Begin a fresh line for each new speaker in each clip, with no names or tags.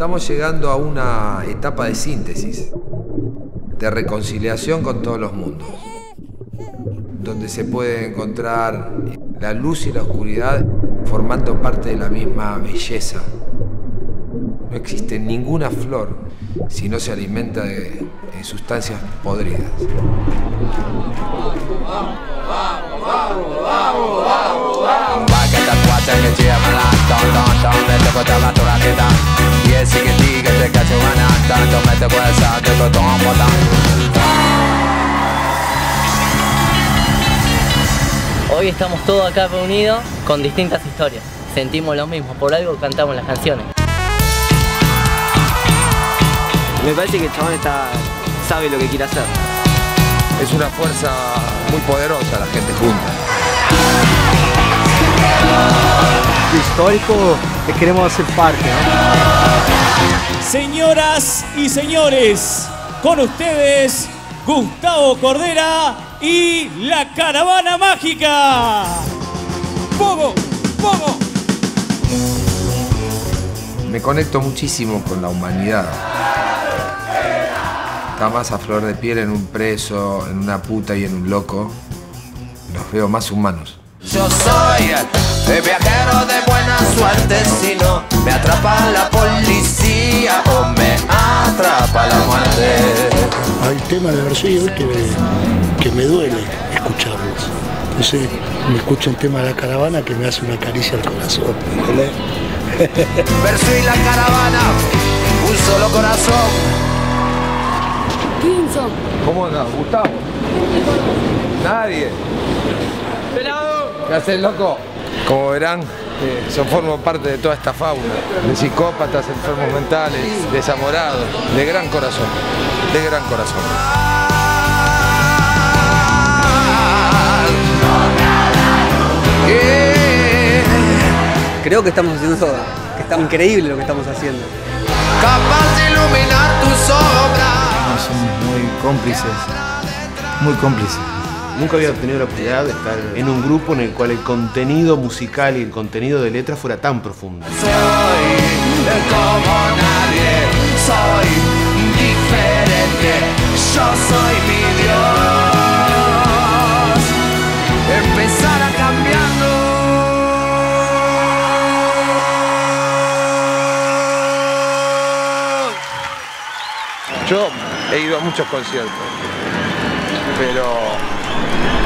Estamos llegando a una etapa de síntesis, de reconciliación con todos los mundos, donde se puede encontrar la luz y la oscuridad formando parte de la misma belleza. No existe ninguna flor si no se alimenta de, de sustancias podridas.
Hoy estamos todos acá reunidos con distintas historias. Sentimos lo mismo, por algo cantamos las canciones.
Me parece que el chabón está, sabe lo que quiere hacer.
Es una fuerza muy poderosa la gente junta.
histórico que queremos hacer parte. ¿no?
Señoras y señores, con ustedes Gustavo Cordera y la Caravana Mágica. ¡Pogo! ¡Pogo!
Me conecto muchísimo con la humanidad. Está más a flor de piel en un preso, en una puta y en un loco. Los veo más humanos.
Yo soy el viajero de buena suerte si no me atrapa la policía atrapa la muerte.
Hay temas de Brasil que me, que me duele escucharlos. Entonces me escucho un tema de la caravana que me hace una caricia al corazón.
Verso y la caravana, un solo corazón.
¿Cómo no? Gustavo. Nadie. ¿Qué haces, loco? Como verán, yo formo parte de toda esta fauna, de psicópatas, enfermos mentales, desamorados, de gran corazón, de gran corazón.
Creo que estamos haciendo todo. Que está increíble lo que estamos haciendo.
Capaz de iluminar tu sombra.
Somos muy cómplices, muy cómplices. Nunca había tenido la oportunidad de estar en un grupo en el cual el contenido musical y el contenido de letra fuera tan profundo.
Soy como nadie, soy diferente. Yo soy mi Dios. Empezar a cambiando.
Yo he ido a muchos conciertos, pero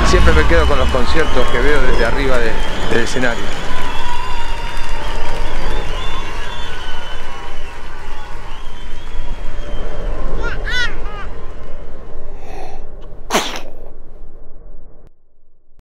siempre me quedo con los conciertos que veo desde arriba de- del escenario.